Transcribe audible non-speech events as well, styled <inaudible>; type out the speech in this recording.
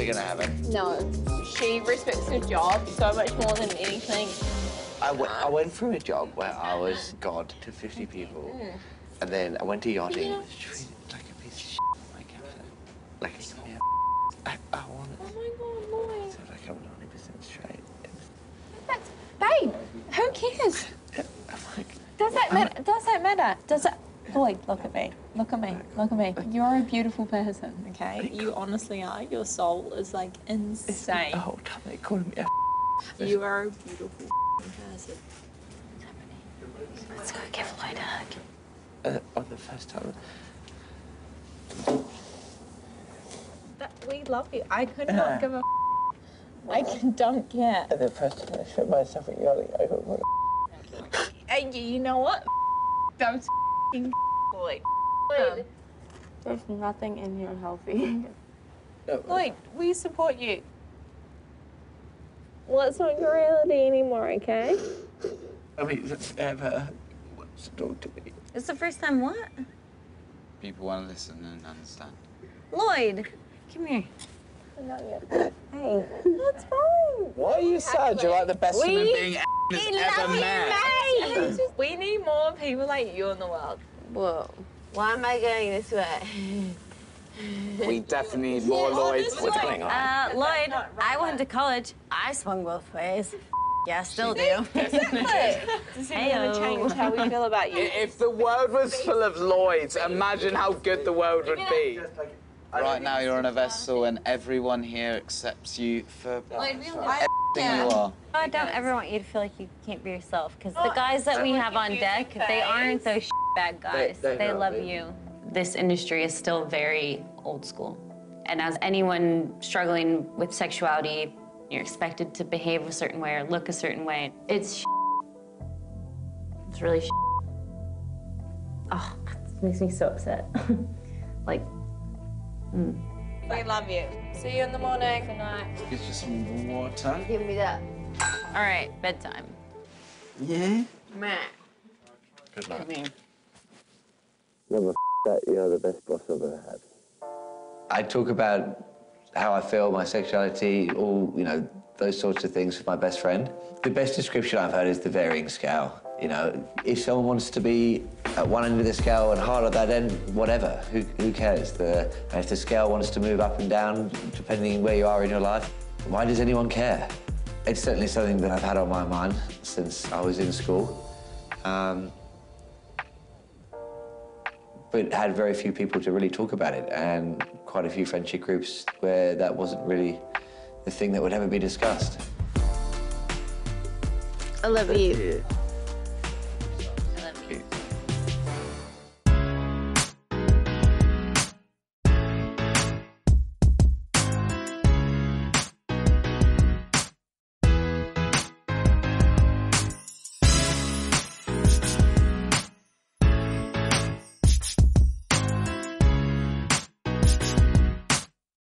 ever gonna happen. No. She respects her job so much more than anything. I went, I went through a job where I was God to 50 people, mm. and then I went to yachting. Yeah. like a piece of shit. I was like, like yeah, I, I want Oh my god, Lloyd. So like I'm 90% straight. That's, babe, who cares? I'm like, Does that matter? Does that matter? Does it? Lloyd, look at me. Look at me. Look at me. You're a beautiful person, okay? You honestly are. Your soul is like insane. the whole time they called me a You are a beautiful person. Let's go give Lloyd a hug. uh, on the first time. That, we love you. I could not give a. I can, don't care. And the first time I showed myself at yachting, I got one. Hey, you- know what? Those Lloyd. Lloyd. Um, There's nothing in here healthy. <laughs> Lloyd, we support you. Well, it's not your reality anymore, okay? I mean, if ever wants to talk to me. It's the first time what? People want to listen and understand. Lloyd, come here. Not yet. Hey. That's fine. Why are you sad? You're like the best human We- being has ever met. We need more people like you in the world. Whoa. Why am I going this way? We definitely need more Lloyds. What's going on? Uh, Lloyd, I went to college. I swung both ways. <laughs> Yeah, still do. Exactly. Does it gonna <laughs> change how we feel about you? <laughs> If the world was full of Lloyds, imagine how good the world would be. Right now, you're on a vessel, and everyone here accepts you for everything you are. I don't ever want you to feel like you can't be yourself, because the guys that we have on deck, they aren't those bad guys. They- they They love they- you. This industry is still very old school. And as anyone struggling with sexuality, you're expected to behave a certain way or look a certain way. It's It's really Oh, this makes me so upset. <laughs> like, Mm. We love you. See you in the morning. Good night. Get you some water. Give me that. all right, bedtime. Yeah. Meh. Good night. Me. Never f- that, you're the best boss I've ever had. I talk about how I feel, my sexuality, all, you know, those sorts of things with my best friend. The best description I've heard is the varying scale. You know, if someone wants to be at one end of the scale and hard at that end, whatever, who, who cares? The, if the scale wants to move up and down, depending where you are in your life, why does anyone care? It's certainly something that I've had on my mind since I was in school. Um, but had very few people to really talk about it, and quite a few friendship groups where that wasn't really the thing that would ever be discussed. I love you.